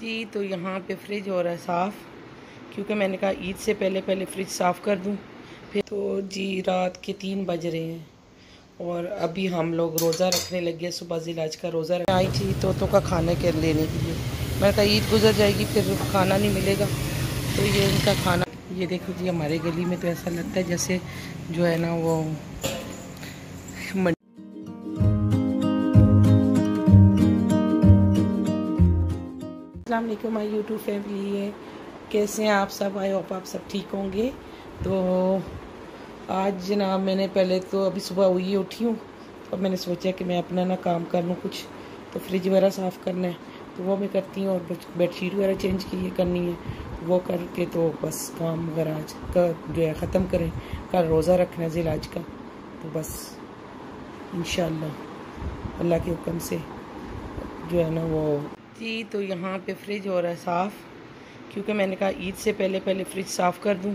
जी तो यहाँ पे फ्रिज हो रहा है साफ़। क्योंकि मैंने कहा, ईद से पहले पहले फ्रिज साफ़ कर दूँ। फिर तो जी, रात के तीन बज रहे हैं। और अभी हम लोग रोज़ा रखने लगे सुबह जिलाज का रोज़ा आई थी तोतों का खाना कर लेने के लिए। मैंने कहा, ईद गुजर जाएगी, फिर खाना नहीं मिलेगा। तो ये इनका खाना ये देखो जी, हमारे गली में तो ऐसा लगता है जैसे जो है ना वो अलैक्म माई यूट्यूब फैमिली है। कैसे हैं आप सब? आई होप आप सब ठीक होंगे। तो आज जनाब मैंने पहले तो अभी सुबह हुई उठी हूँ। तो मैंने सोचा कि मैं अपना ना काम कर लूँ कुछ। तो फ्रिज वगैरह साफ़ करना है। तो वो मैं करती हूँ और बेडशीट वगैरह चेंज की करनी है। वो करके तो बस काम वगैरह आज का जो है ख़त्म करें। कल रोज़ा रखना है जिलाज का। तो बस इन अल्लाह के हुक्म से जो है ना वो जी तो यहाँ पे फ्रिज हो रहा है साफ़। क्योंकि मैंने कहा, ईद से पहले पहले फ्रिज साफ़ कर दूँ।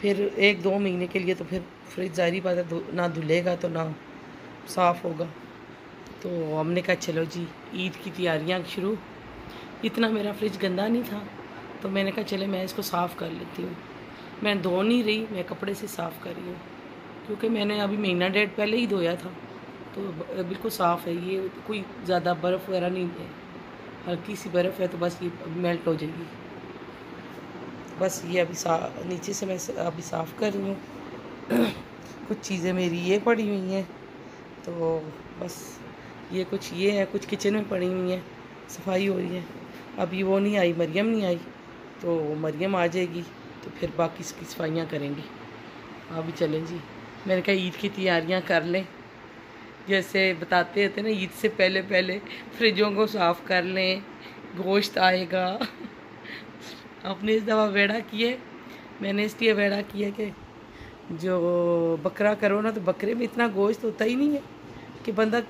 फिर एक दो महीने के लिए तो फिर फ्रिज ज़ाहरी बात है ना धुलेगा तो ना साफ़ होगा। तो हमने कहा, चलो जी, ईद की तैयारियाँ शुरू। इतना मेरा फ्रिज गंदा नहीं था तो मैंने कहा, चले मैं इसको साफ़ कर लेती हूँ। मैं धो नहीं रही, मैं कपड़े से साफ़ कर रही हूँ। क्योंकि मैंने अभी महीना डेढ़ पहले ही धोया था तो बिल्कुल साफ़ है, ये कोई ज़्यादा बर्फ़ वगैरह नहीं है। हल्की सी बर्फ़ है तो बस ये मेल्ट हो जाएगी। बस ये अभी नीचे से मैं अभी साफ़ कर रही हूँ। कुछ चीज़ें मेरी ये पड़ी हुई हैं तो बस ये कुछ ये है, कुछ किचन में पड़ी हुई हैं, सफ़ाई हो रही है। अभी वो नहीं आई, मरियम नहीं आई तो मरियम आ जाएगी तो फिर बाकी इसकी सफाइयाँ करेंगे। अभी चलें जी। मैंने कहा ईद की तैयारियाँ कर लें। जैसे बताते थे ना ईद से पहले पहले फ्रिजों को साफ़ कर लें गोश्त आएगा। आपने इस दफ़ा वेड़ा किए मैंने इसलिए वेड़ा किया कि जो बकरा करो ना तो बकरे में इतना गोश्त होता ही नहीं है कि बंदा आ,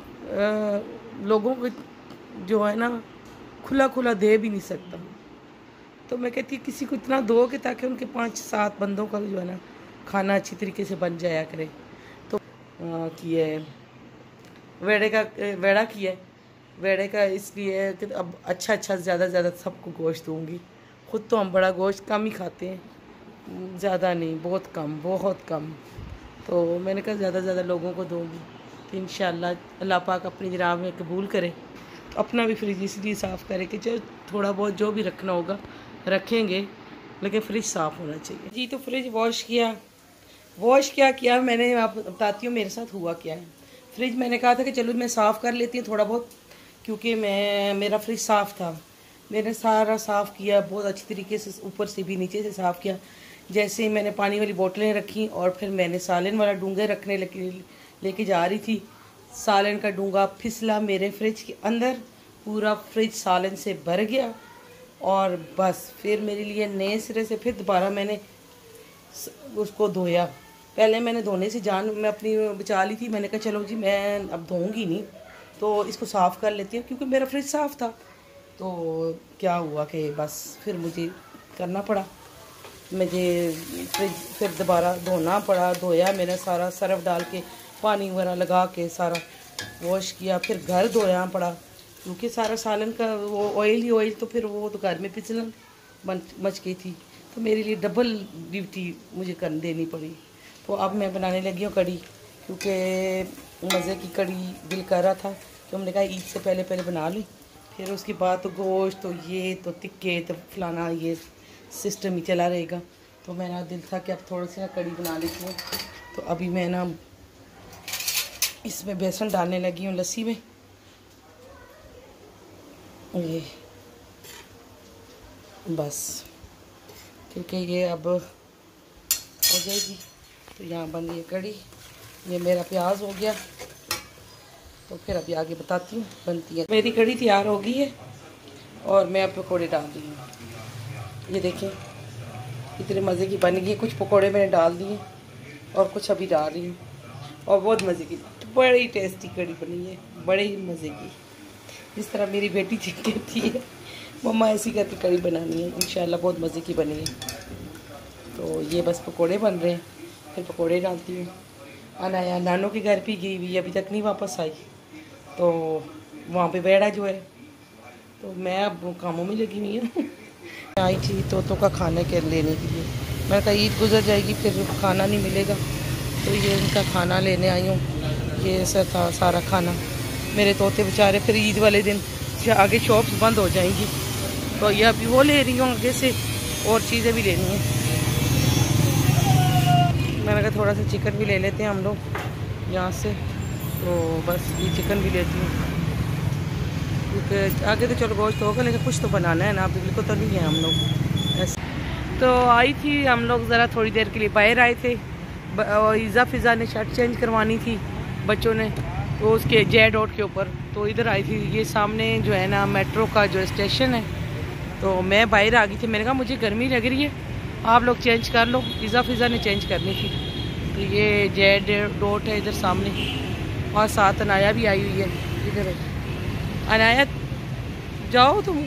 लोगों को जो है ना खुला खुला दे भी नहीं सकता। तो मैं कहती किसी को इतना दो कि ताकि उनके पाँच सात बंदों का जो है ना खाना अच्छी तरीके से बन जाया करे। तो किए वेड़े का, वेड़ा किया वेड़े का इसलिए कि अब अच्छा अच्छा ज़्यादा ज़्यादा सबको गोश्त दूँगी। ख़ुद तो हम बड़ा गोश्त कम ही खाते हैं। ज़्यादा नहीं, बहुत कम बहुत कम। तो मैंने कहा ज़्यादा ज़्यादा लोगों को दूँगी। तो इन अल्लाह पाक अपनी जनाब में कबूल करे। तो अपना भी फ्रिज इसलिए साफ़ करें कि जो थोड़ा बहुत जो भी रखना होगा, रखेंगे। लेकिन फ्रिज साफ़ होना चाहिए। जी तो फ्रिज वॉश किया। वॉश क्या किया? मैंने आप बताती हूँ मेरे साथ हुआ क्या है? फ्रिज, मैंने कहा था कि चलो मैं साफ़ कर लेती हूँ थोड़ा बहुत, क्योंकि मैं, मेरा फ्रिज साफ़ था। मैंने सारा साफ़ किया, बहुत अच्छी तरीके से ऊपर से भी नीचे से साफ़ किया। जैसे ही मैंने पानी वाली बोतलें रखी और फिर मैंने सालन वाला डूँगे रखने लगे, लेके जा रही थी। सालन का डूँगा फिसला मेरे फ्रिज के अंदर, पूरा फ्रिज सालन से भर गया और बस, फिर मेरे लिए नए सिरे से फिर दोबारा मैंने उसको धोया। पहले मैंने धोने से जान, मैं अपनी बचा ली थी, मैंने कहा, चलो जी, मैं अब धोऊँगी नहीं। तो इसको साफ़ कर लेती हूँ, क्योंकि मेरा फ्रिज साफ़ था। तो क्या हुआ कि बस फिर मुझे करना पड़ा। मुझे फ्रिज फिर दोबारा धोना पड़ा, धोया मैंने सारा, सर्फ डाल के, पानी वगैरह लगा के सारा वॉश किया, फिर घर धोया पड़ा, क्योंकि सारा सालन का वो ऑयल ही ऑयल तो फिर वो तो घर में पिछलन मच गई थी। तो मेरे लिए डबल ड्यूटी मुझे कर देनी पड़ी। तो अब मैं बनाने लगी हूँ कड़ी क्योंकि मज़े की कड़ी दिल कर रहा था तो हमने कहा ईद से पहले पहले बना ली। फिर उसके बाद तो गोश्त तो ये तो तिक्के तो फलाना ये सिस्टम ही चला रहेगा। तो मेरा दिल था कि अब थोड़ी सी ना कड़ी बना लेती हूँ। तो अभी मैं ना इसमें बेसन डालने लगी हूँ लस्सी में। ये बस, क्योंकि ये अब हो जाएगी। तो यहाँ बन गई कड़ी। ये मेरा प्याज हो गया। तो फिर अभी आगे बताती हूँ, बनती है। मेरी कड़ी तैयार हो गई है और मैं अब पकौड़े डाल दी हूँ। ये देखें, इतने मज़े की बन गई कुछ पकौड़े मैंने डाल दिए और कुछ अभी डाल रही हूँ। और बहुत मज़े की, बड़ी टेस्टी कड़ी बनी है, बड़े ही मज़े की। जिस तरह मेरी बेटी जी कहती है, मम्मा, ऐसी करके कड़ी बनानी है इन बहुत मज़े की बनी है। तो ये बस पकौड़े बन रहे हैं। फिर पकौड़े डालती हूँ अनाया नानों के घर भी गई हुई अभी तक नहीं वापस आई। तो वहाँ पे बैठा जो है। तो मैं अब कामों में लगी हुई हूँ। आई थी तोतों का खाने के लेने के लिए। मैं कहा, ईद गुजर जाएगी, फिर खाना नहीं मिलेगा। तो ये इनका खाना लेने आई हूँ। ये ऐसा था सारा खाना। मेरे तोते बेचारे फिर ईद वाले दिन आगे शॉप्स बंद हो जाएँगी। तो ये अभी वो ले रही हूँ आगे से, और चीज़ें भी लेनी है। मैंने कहा थोड़ा सा चिकन भी ले लेते हैं हम लोग यहाँ से। तो बस ये चिकन भी लेती हूँ। क्योंकि आगे तो चलो गोश्त होगा, लेकिन कुछ तो बनाना है ना, बिल्कुल तो नहीं है हम लोग। ऐसे। तो आई थी, हम लोग ज़रा थोड़ी देर के लिए बाहर आए थे। ईज़ा फ़िज़ा ने शर्ट चेंज करवानी थी बच्चों ने तो उसके जे डॉट के ऊपर। तो इधर आई थी, ये सामने जो है ना, मेट्रो का जो स्टेशन है। तो मैं बाहर आ गई थी, मैंने कहा मुझे गर्मी लग रही है। आप लोग चेंज कर लो पिज़्ज़ा फिज़ा ने चेंज करनी थी तो ये जेड डॉट है इधर सामने और साथ अनाया भी आई हुई है इधर अनाया जाओ तुम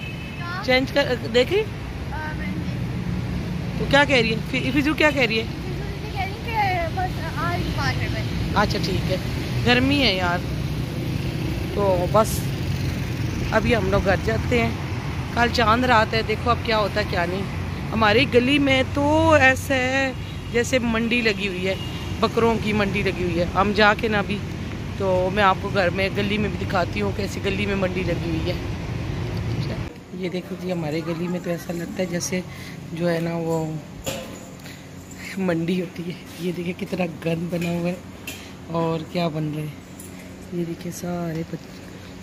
चेंज कर देखी? तो क्या कह रही है? फिजू क्या कह रही है? अच्छा ठीक है। गर्मी है यार। तो बस अभी हम लोग घर जाते हैं। कल चाँद रात है देखो अब क्या होता है क्या नहीं। हमारी गली में तो ऐसा है, जैसे मंडी लगी हुई है, बकरों की मंडी लगी हुई है। हम जाके ना अभी तो मैं आपको घर में गली में भी दिखाती हूँ कैसी गली में मंडी लगी हुई है। ये देखो जी, हमारे गली में तो ऐसा लगता है जैसे जो है ना वो मंडी होती है। ये देखिए कितना गंद बना हुआ है और क्या बन रहे हैं। ये देखिए सारे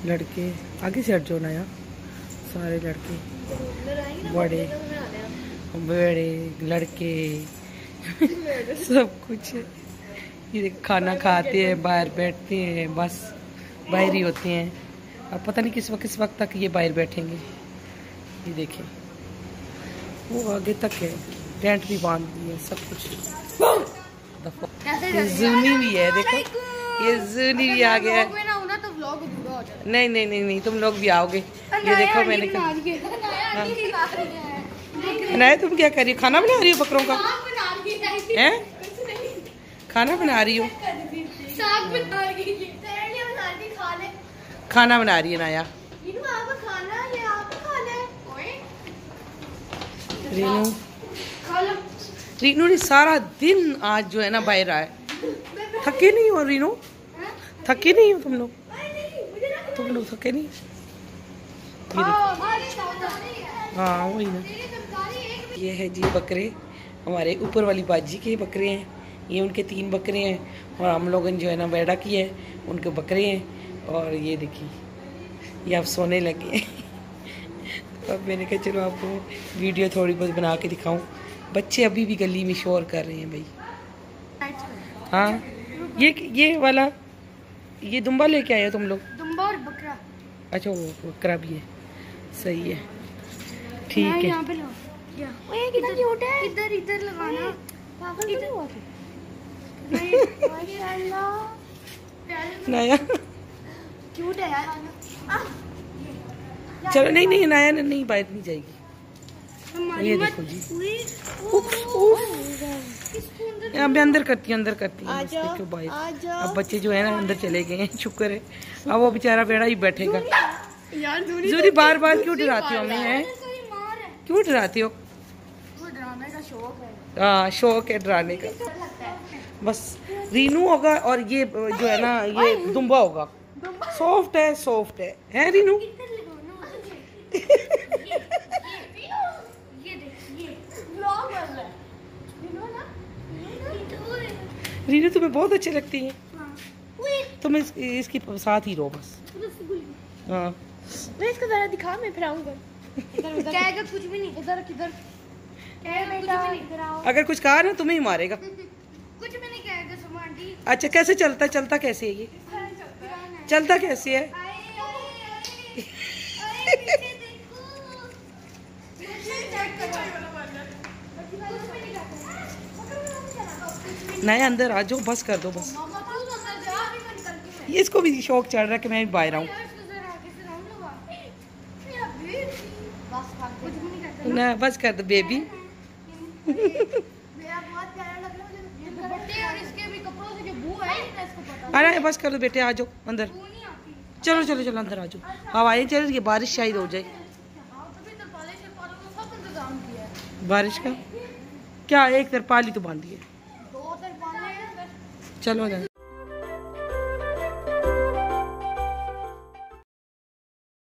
लड़के, आगे से हट जो ना यार। सारे लड़के, बड़े। बड़े लड़के सब कुछ। ये खाना खाते हैं बाहर बैठते हैं बस बाहर ही होते हैं। और पता नहीं किस वक्त किस वक्त तक ये बाहर बैठेंगे। ये देखें। वो आगे तक है। टेंट भी बाँध दिए सब कुछ। जूनी भी है देखो। ये जूनी भी आ गया है। नहीं नहीं नहीं नहीं तुम लोग भी आओगे। ये देखो मैंने कहा। नहीं तुम क्या कर रही हो? खाना बना रही हो बकरों का? है। खाना बना रही हो? खाना बना रही है नाया। रीनू रीनू। ने सारा दिन आज जो है ना बाहर आए थके नहीं हो रीनू? थके नहीं हो तुम लोग? तुम लोग थके नहीं? हाँ। वही ना। ये है जी बकरे। हमारे ऊपर वाली बाजी के बकरे हैं। ये उनके तीन बकरे हैं और हम लोग जो है ना बैडा की है। उनके बकरे हैं और ये देखिए ये आप सोने लगे तो अब मैंने कहा चलो आपको वीडियो थोड़ी बहुत बना के दिखाऊँ। बच्चे अभी भी गली में शोर कर रहे हैं भाई। हाँ ये ये वाला ये दुम्बा लेके आए हो तुम लोग? दुम्बा और बकरा। अच्छा वो बकरा भी है। सही है। ठीक है। किधर क्यूट है। इधर इधर लगाना। पागल इधर हुआ नया। क्यूट है यार। चलो नहीं नहीं नया नहीं बाहर नहीं जाएगी। ये देखो जी। मैं अंदर करती हूँ अंदर करती हूँ। देखो भाई। अब बच्चे जो है ना अंदर चले गए हैं। शुक्र है। अब वो बेचारा बेड़ा ही बैठेगा। जूरी बार बार क्यों डराती हो हमें क्यों डराती हो? हाँ। शौक है डराने का। बस रीनू होगा और ये जो है ना ये दुम्बा होगा। सॉफ्ट है सॉफ्ट है। है रीनू? रीनू तुम्हें बहुत अच्छी लगती है। तुम इस, इसकी साथ ही रहो बस। हाँ। मैं इसको जरा दिखा मैं फिर आऊँगा कुछ भी नहीं। इधर किधर अगर कुछ कहा ना तुम्हें ही मारेगा। कुछ भी नहीं कहेगा अच्छा कैसे चलता चलता कैसे है ये? चलता कैसे है? नया अंदर आ जाओ बस कर दो बस। ये इसको भी शौक चढ़ रहा है कि मैं बाहर आऊँ। ना बस कर दो बेबी। अरे बस कर लो बेटे आ जाओ अंदर। चलो चलो चलो अंदर आ जाओ। हवाएँ चल रही है बारिश शायद हो जाए। हाँ है। बारिश का? क्या एक तरपाली तो बांधी है दो तरपाले हैं। चलो अंदर।